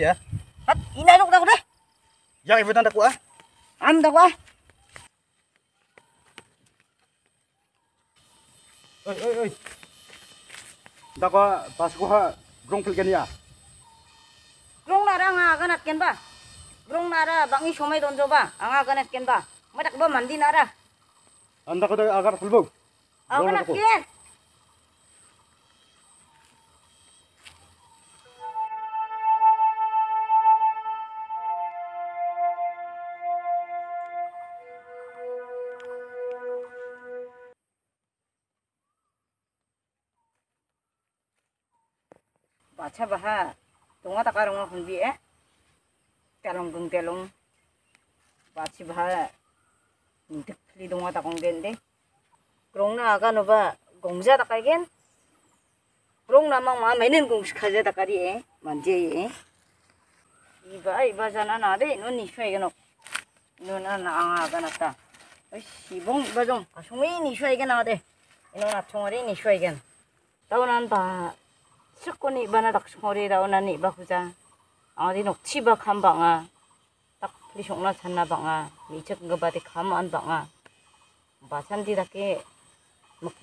Ya. Inalok na ko de. Yang ibu tanda kuah. Am da ko. Oi oi oi. Dako pas kuah grong pilken ya. Grong na ra nga ganat ken ba. Grong na ra bangi somay donjo ba. Anga ganat ken ba. Madak ba mandi na ra. Anda ko agar ganat ko. ken. Baca baha. Tunga tak karung pun bi eh? Telong gung telong baci baha. Ndik li tunga tak kong gende krong na aga no ba gongja tak kai gen krong na mang ma menen gung skhaja tak kari eh? Manje eh? Iba iba jana na de no ni shwe gen no na na anga ta oi sibong iba jong. Kasumi ni shwe gen na de ino na chongari ni shwe gen. Tao nan sukuni bana ba sukuri daksung ori ni ba kuja ang nok chi ba nga. Tak pri song na chan na ba nga. Ni chak di da ke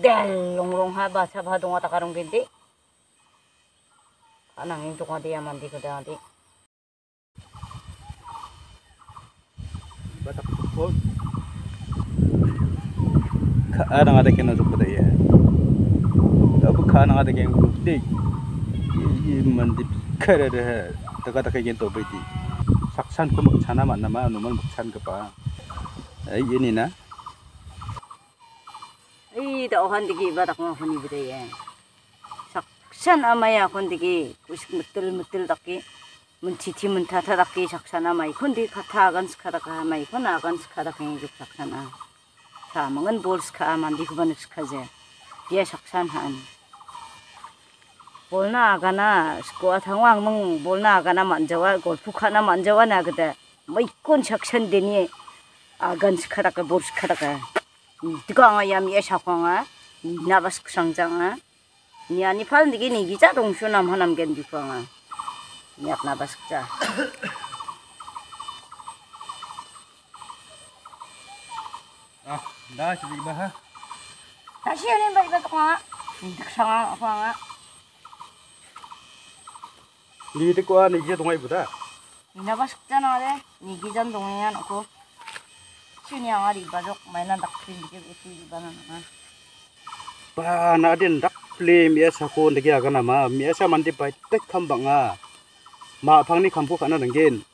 del long long ha ba ba dong ta karong gen anang ing tukwa de di ya ko da di. Batak tukpo ka arang ada ya tapi ka arang ada kenan tukpo ये मंदिर कर रहे है तका तका ये तो बेटी सकसान को मुखाना मानना मा अनुमान मुखान के पा ये नहीं ना ये तो ओहन दिखी बात अपना होनी बताइए सकसान अमाया कौन दिखी कुछ मित्र मित्र तकी 문치티 문타타닥기 작사나 마이콘디 카타 아간스카다카 마이콘 아간스카다카니 작사나 사망은 볼스카 만디 그반스카제 비에 작산한 볼나가나 스코아 상황 멍 볼나가나 만져와 골프카나 만져와나 그대. 뭐 이건 작션되니. 아간 스카라가 볼 스카라가. 뜨거워 야미에 사광아. 나바 스크상장아. 니 아니 팔는데 니 기자 동수남 하남겐 디광아. 약 나바 스자. 아 다시 이봐 다시 하는 바 이봐 광아. 득상아 광아. 니들 거 니기 동아이보다. 이나가 식잖아래? 니기 전 동해야 놓고. 춘이 양아 리바족 마이난 닥플 니기 우수 리바는 바 나딘 닥플 미에사 고 니기 아가나마 미에사 만디 바이 tek 캄방아. 마 방니 캄포 가나 능겐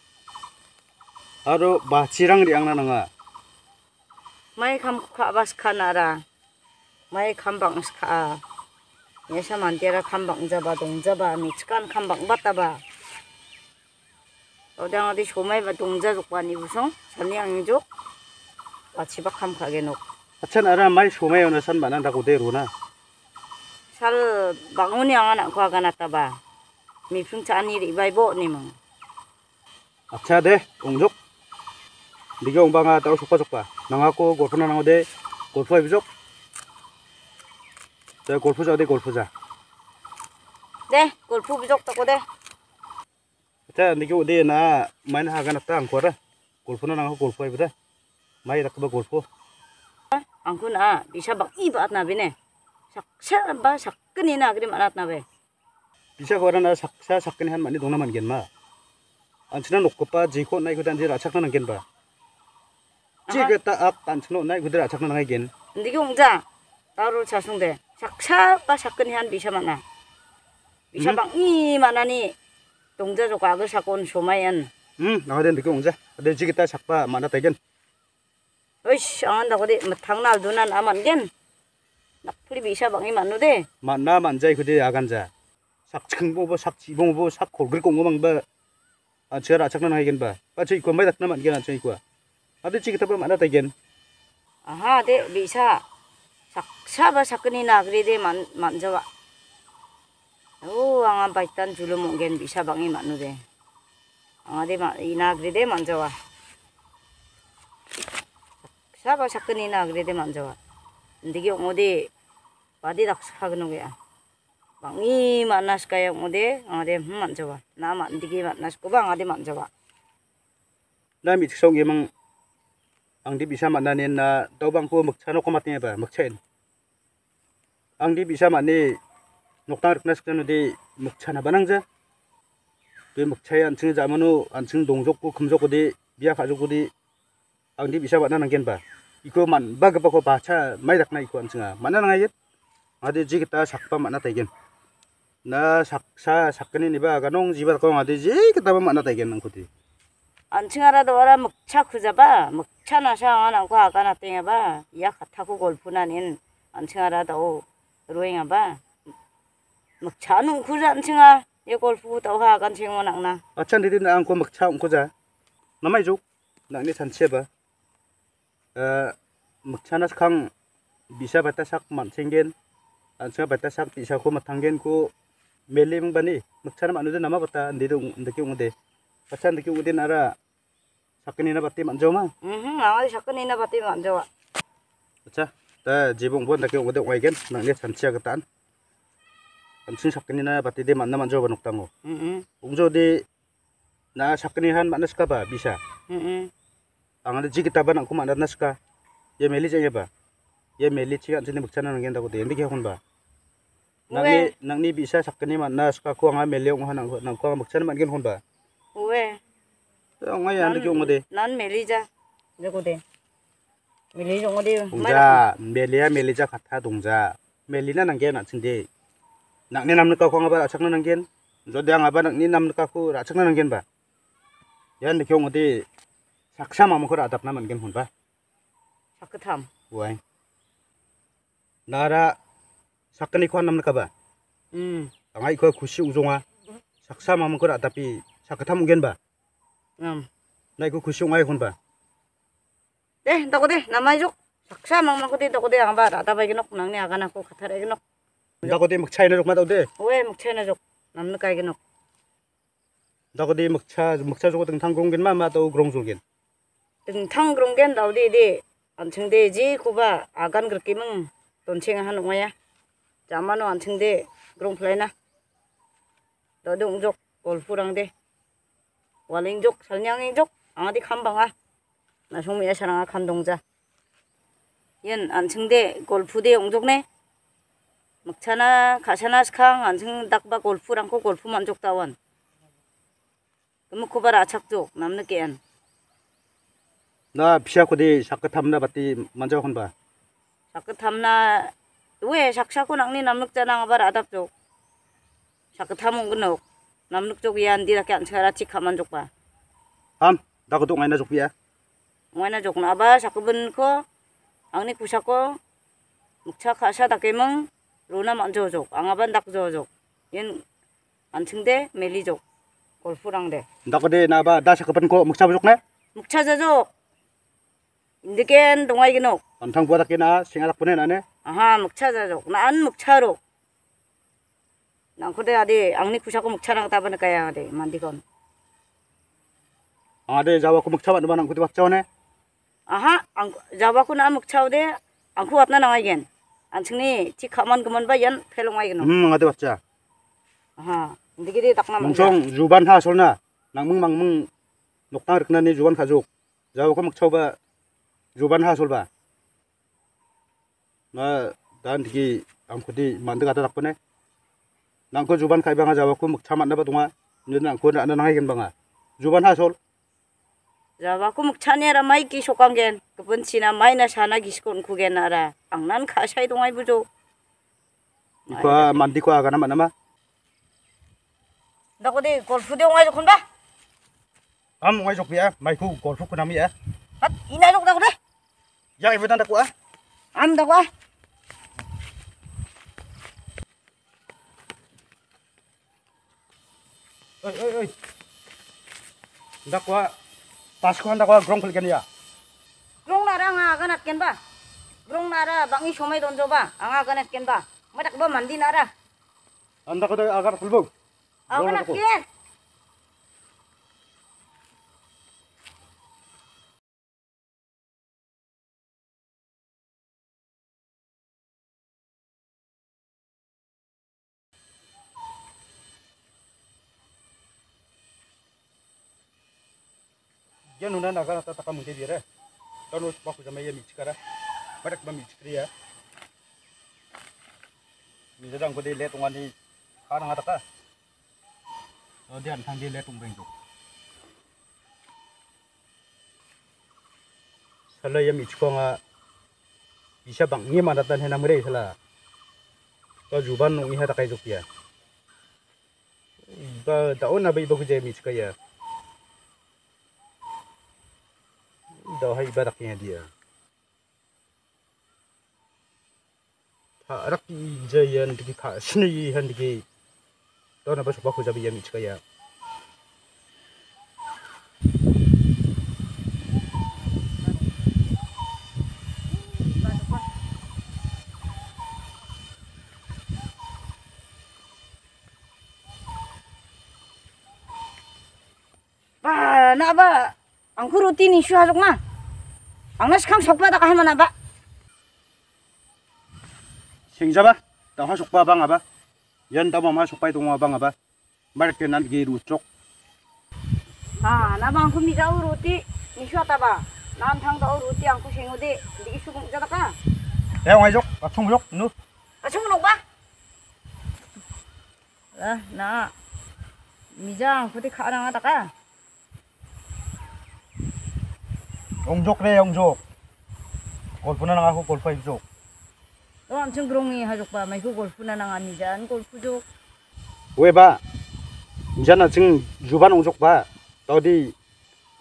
아로 바치랑 리앙나 나가 마이 캄포 카바스 카나라. 마이 캄방 스카. Ngesa mantiara khambang jaba dong jaba michkan kambang bataba. 어당 어디 조마이 바 동자족 많이 우성? 산양이족? 마치박함 가게녹 아찬 아라 마이 조마이 오는 산 만한다 고대로나. 살 방운이 안나 과가 그 났다바 미풍차 아니 리바이보 뭐. 님은 아차데 네, 옹족. 니가 옹방아 따로 속바족바. 나가고 골프나 나오데 네, 골프와 비족. 자대 골프 자. 네 골프 부족 타고 돼 자 니게 어디 나 마인 하가 나타 안 거라. 골프는 안 하고 골프 ib다. 마이 닥바 골프. angkuna bisa bak iba at nabi ne sak sa ba sakni na agri manat nabe bisa ko na saksa sakni han mani dongna man gen ma. 안치나 놓고 빠 지코 나이 그단 지 라착나 겐 봐. 지게다 앞 안치노 나이 그들 라착나 나 이 겐. ndigi ungja taru chasungde saksa ba sakni han bisa mana bisa Hmm? bang i manani 동자 족 악을 사건 소마연 음 나가된 느낌 옹자. 내 지게다 sakpa mana tagen. 어이씨 안한다고 돼 당날 누난 아만겐 nakpuli bisa bang i manude 만나 만자이 그들 아간자. 삭 층보보 삭 지봉보 삭 골글 공고망 봐. 아 제가 라착나 나이 겐 봐. 빠치 이거 마이 닥나 만겐 안치 이거. 아들 지게다 봐 mana tagen. aha de bisa saksa ba sakni na agri de man manjawa o anga baitan julu monggen bisa bang i manude anga de ma ina agri de manjawa saksa ba sakni na agri de manjawa ndigi ongodi badi dak sakagno ya 방이 만나실까요? 어디? 어디 만져봐. 나 만지기 만나시고 방 어디 만져봐. na mi song yemang ang di bisa mananin na daw bang ko magchano ko matnya ba magchain ang di bisa mani nokta riknas kano di magchana banang ja be magchai an chung jamanu an chung dongjok ko khumjok ko di biya khajok ko di ang di bisa bana nanggen ba iko man ba ga ba ko bacha mai rakna iko an chunga mana nangai yet ade ji kita sakpa mana taigen na saksa sakani ni ba ganong jibat ko ade ji kita ba mana taigen nang ko di 안층하라도 와라 먹차 크자봐 먹차 나상한 안고 아가나 땡해봐 야 같하고 골프나닌 안층하라도 로잉아봐 먹차는 크자 안층아 이 골프 또 하간 칭원 낭나 acan didi na angko makcha ungko ja namai juk na ni sanche ba eh makcha nas khang bisa bata sak man chengen ansa bata sak bisa ko matanggen ko melim bani makcha na anu nama bata ndi dong ndeki ungde acan ndeki ungde nara sakni na bati manjo ma 응 아가리 사건이나 봤더니 안 좋아 acha ta jibong bon dake ongode ongaigen sakni sansia ketan ansing saknina batide manna manjo banok tango ungjo de na sakni han manna ska ba bisa angade ji kita ban angku manna naska ye meli jeng ba ye meli chi ansini bukchana nangen dako de endi ke ba nang ni bisa sakni manna ska ko anga meli ong han nang ko bukchana mangen hon ba uwe ongaya andi ongode nan meli ja dako de meli jongo dongja melia meli kata dongja meli na nangge na chinde nakne namne ka khonga ba achak na nanggen jodi ang aba nakne namne ka ko achak na nanggen ba yan de kyong de saksa mam ko adap na mangen hun ba saktham wai nara sakni khon namne ka ba um angai ko khushi ujonga saksa mam ko adapi saktham ngen ba um nai ko khushi ngai hun ba Deh, tako deh, namayok. Saksa mang mang ko dito ko deh ang bata. Tabay ginok nang niya kana ko katare ginok. Dako deh magchay na jok mataw deh. Uwe magchay na jok. Nam na kay ginok. Dako mà magcha magcha jok tang tang grongen ma mataw grong jolgen. đi tang grongen daw deh deh. An cheng deh ji ko ba agan grki anh ton cheng han ngaya. Jamano anh cheng đi grong phơi na. Dadung jok ol furang deh. Waling jok salnyang anh đi khám khambang à 나성민의 사랑한 동자. 연 안승대 골프대 용족네? 막차나 가사나 스캉 안승 닭바 골프랑코 골프 만족다원. 금코발 아착족 남늦게연. 나 피아코디 샤크 탐나 바띠 만족한 바. 샤크 탐나 왜 샥샤코 낙니 남늑자 나가발 아답족 샤크 탐은 그녹 남늑족 이안 디라게 안차라치 가만족 봐 암, 나고도 많이 나족 비야. মইনা যখন আবার সাকবেন কো আংনি কুসাকো মুকছা খাসা তাকে মং রোনা মানজ যোগ আং আবার ডাক যোগ ইন আনছিংদে মেলি যোগ 골프랑데 나거데 나바 다시 급한 거 묵차 부족네 묵차 저족 인디겐 동아이기노 반탕 보다게나 생활학 보내 나네 아하 묵차 저족 난 묵차로 난 그래 아디 앙니 쿠샤고 묵차랑 따보니까야 아디 만디건 아디 자와고 묵차 받는 바는 그때 받자오네 aha ang jawa kuna amuk chawde angku apna na aigen anchni chi khaman guman ba yan? Phelong aigen hm ngade bacha aha digiri takna mang song juban ha solna nang mung mang mung nokta rikna ni juban khajuk jawa kumuk chawba juban ha solba na dan digi angku di mandaga ta takpane nangko juban khai ba nga java khaibanga jawa kumuk chamanna ba dunga ni nangko na na aigen banga juban ha sol. Jawa ku mukchane ra mai số con gen kepun sina mai na sana gi con ku gen ra ara angnan khai sai dongai bujo. Ko mandi ko aga na manama da ko de đi ông de chụp không ba? Am ngai jok pia mai ku gol fu ku nam ya. In ina jok da ko de? Em ibu tan da ko am da ko ơi ơi ơi đã quá pasukan takwa grong pelikan grong nara nga akan ba grong nara bangi somai donjo ba anga akan ba matak mandi nara anda kata agar pulbo akan atken ya nuna na gana tata kamu tebi re. Tano jama ya mi cikara. Badak ba mi cikri ya. Mi jadang ko de le tungan ni kana ngata ka no oh, dia tang de le tung beng tu sala ya mi bisa bang ni mana tan hena mure sala to juban nungi hata kai jukya ya. hmm. ba daun abai baku jami cikaya jay michikaya. daw hay barak niya dia. Ha arak di jayan digi ka sini han digi. Daw na angku roti ni shu hazok na. Angna skam đã da kahman aba singja ba? Da ha sokpa bang aba yan da ma sokpa dong bang aba mar cái nan ge ru chok. À, na bang ku mi ja roti ni shu ta ba? Nan thang da roti angku đi de di shu kum ja da ka. Ya ngai jok a chung jok nu. A chung nok ba? Na. Mi ja angku de kha rang da ka. ong jok. Kol puna nang ako kol five jok. 너 암청 그롱이 하족 봐. 마이크 골프나 낭 아니잔 골프족. We ba? Jana jing juban ong jok ba? Daw di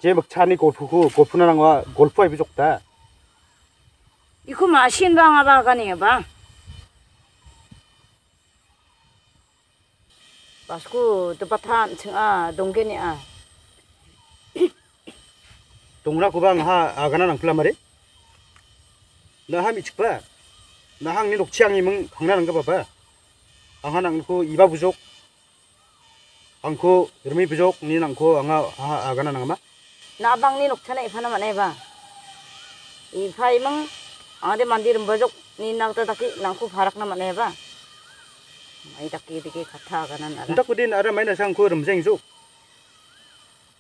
je mak chani kol pu kol puna nang wa kol five jok ta. 이거 마신 방아 바가니 봐. 바스코 뜨바탄 층아 동게니 아. 동나 고방 하 아가나 낭플라 말이? 나하 미축바. 나 항니 녹치앙이 멍 강나는 거 봐봐. 앙한 앙고 이바 부족. 앙고 여름이 부족. 니 앙고 앙아 아가나 낭마? 나방니 녹차나 이파나 마네 봐. 이파이 멍 앙데 만디름 부족. 니 낭다 다키 낭고 바락나 마네 봐. 아이 다키 이게 같아 아가나 나라 딱고딘 아라 마이나 상고 름쟁족.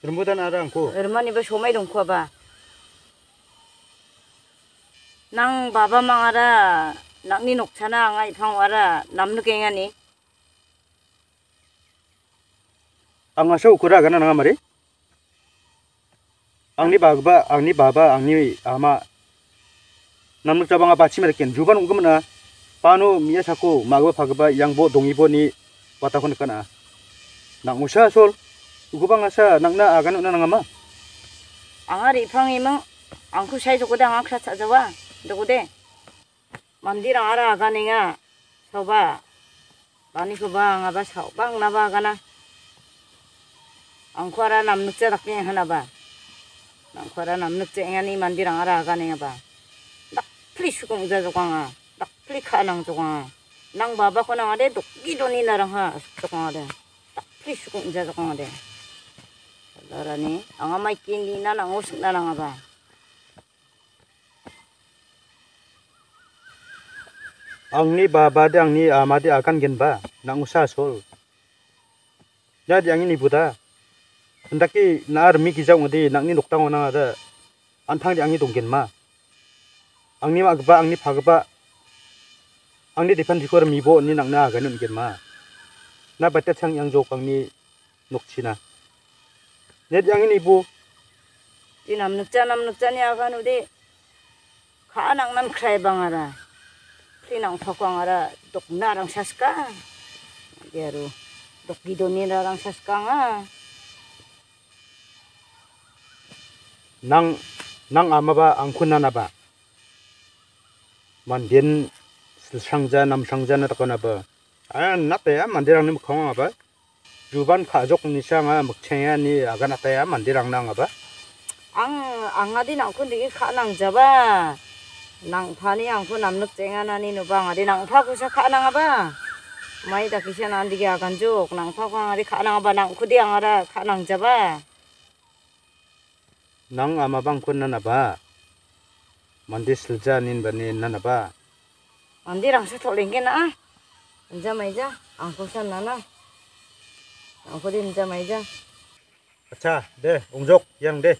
Rembutan ada angku. Rumputan be somai dongku apa? Nang baba mangara, nang ni nokchana angai thang wara, namnu kengani. Anga show kura gana nang mari. Angni bagba, angni baba, angni ama. Namnu cabang apa cimar ken? Juban ugumna. Pano miya saku magba phagba yang bo dongi bo ni watakon kana. Nang usha sol. Ugubang asa nang na agano na nang ama. 앙아리 이팡이멍 앙쿠 사이 조고대 앙아크라 찾아와 누구대 만디랑 알아 가니가 서봐 많이 그봐 앙아봐 서방 나봐 가나 앙쿠 알아 남늑제 닭게 하나 봐 앙쿠 알 Darani, ang amay kindi na nang usok na lang ba? Ang ni baba ang ni akan gen ba. Nang usa sol. Jadi ang ini buda. Hendaki na armi kijau ngadi nang ni ada. Antang di ang ni donggen ma. Ang ni magba ang ni pagba. Ang ni depan dikor mibo ni nang na ganun gen ma. Na batet sang yang jok ang ni nokchina. Jadi ang ini bu. Di namnukja namnukja ni akan udi kaanang nan kray bangara. Tinang pakwangara dok narang saska. Diaru dok gidoni narang saska nga. Nang nang ama ba ang kunana ba. Mandin silsangja namsangja na takona ba. Ah, nate ya mandirang ni mukhang ba. Juban kajok ni sanga mukchenya ni aga nate ya mandirang na nga ba. Ang angadi nang kun digi kaanang jaba. Nang pani ang kun namnukja nga na ni nubang adi nang pa kusa kaanang ba. May da kisya na andigi akan juk nang pa kwang adi kaanang ba nang kudi ang ara kaanang jaba. Nang ama bang kunana ba. Mandi silja nin ba ni nana ba. Andirang sa tolengke na ah. Anja maija, angko sa nana. Angko Angkutin macam aja. Acha, deh, unjuk yang deh.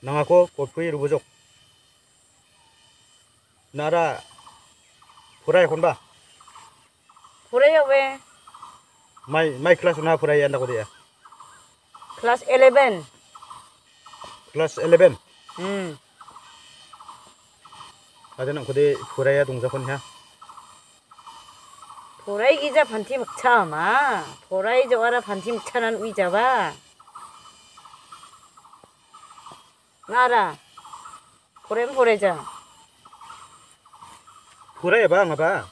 Nang aku kopi rubujok. Nara, purai konba. Purai apa? Mai, mai kelas mana purai yang aku dia? Kelas 11. Kelas 11. Hmm. đi nak kau deh purai ya tunggu ha. 보라이 기자 반티 먹차마. 보라이 저와라 반티 먹차는 위자바 나라 보렘 보레자. 보라이 봐 나봐?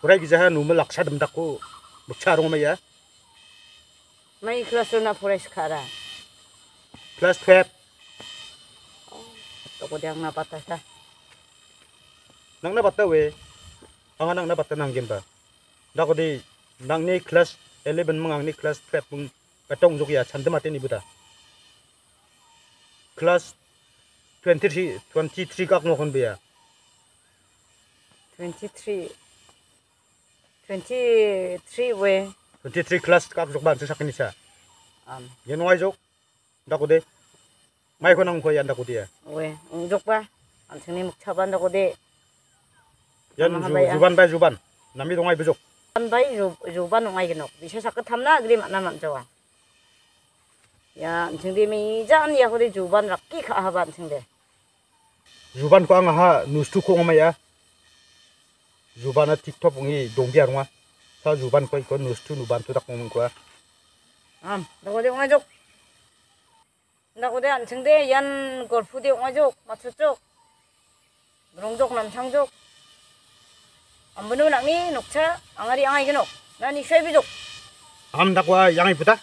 보라이 기자 놈을 락사 듬다고 먹차롱 마야? 마이 클라스나 보라이스 카라. 플러스 12 toko diyang napatay ta nang napatay we ang anang napatay nang gimba ดักดีนังนี่คลาสเอเ11มังนี่คลาส12มึงประตงจุกยาฉันตมาเตนิบุตาคลาส23 23กักนอคนเบีย23 23 way 23 class กักจุกบ้านสักนิดซะยันไว้จุกดักดีไม่คนนั่งคุยยันดักดีเว้ยจุกบ้าอันที่นี่มุกชาบันดักดียันจุบันไปจุบันน้ำมีตรงไหนไปจุก bai ruba nongai genok bisa sakit hamna gri makna mancawa ya singde mi jan ya kore juban rakki kha haban singde juban ko anga ha nustu ko ngama ya jubana tiktok ngi dongbi arwa sa juban ko ko nustu nuban tu dak ngom ko am da ko de ngai jok da ko de an singde yan gorfu de ngai jok matsu jok Rồng jok nam sang jok ambunu nakni cha. Ha angai genok nani shebi dok am dakwa yangai puta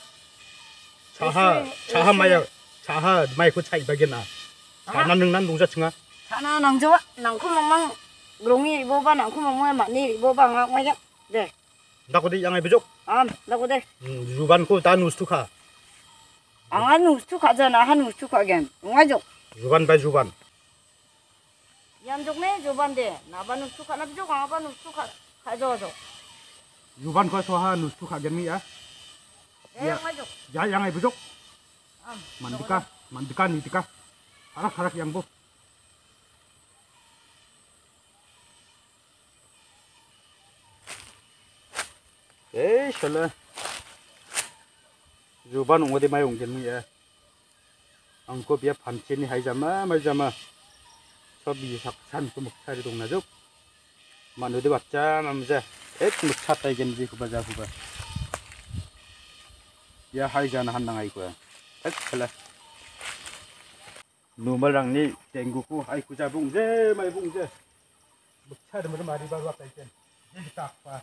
chaha chaha maya chaha mai ko chai bagena chana nang nan dungja chinga chana nang jawa. Nang ko mamang rongi bo ba nang ko mamang ma ni bo ba ngak mai ga de dakodi yangai bujok am dakode hmm, ruban cô ta nuốt thuốc ha? Ăng ăn nustu kha. Anga nustu kha jana han nustu kha gen. Ngajok ruban ba ruban Yamjokne joban de, naba nustu kana bijok, naba nustu ka jojo. Joban ko soha nustu ka gemi ya. Ya, ya yang ai bijok. Mandika, mandika nitika. Arak arak yang bu. Eh, shala. Joban ngode mai onggen mi ya. Angko biar pancen ni hai jama, mai jama. 서비 삭산 그 목살이 동나죠 만 어디 봤자 남자 앱 목살다 이겠는지 그 바자 그거 야 하이자나 한낭아 이거야 앱 클래 노멀랑니 땡구고 아이쿠자 봉제 마이 봉제 목살이 뭐 말이 바로 왔다 이제 이딱 봐